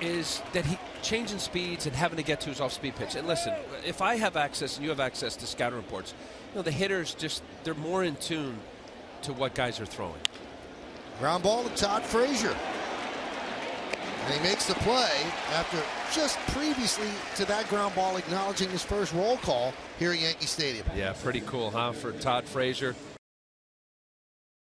is that he changing speeds and having to get to his off-speed pitch. And listen, if I have access and you have access to scouting reports, you know the hitters just they're more in tune to what guys are throwing. Ground ball to Todd Frazier. And he makes the play after just previously to that ground ball acknowledging his first roll call here at Yankee Stadium. Yeah, pretty cool, huh, for Todd Frazier.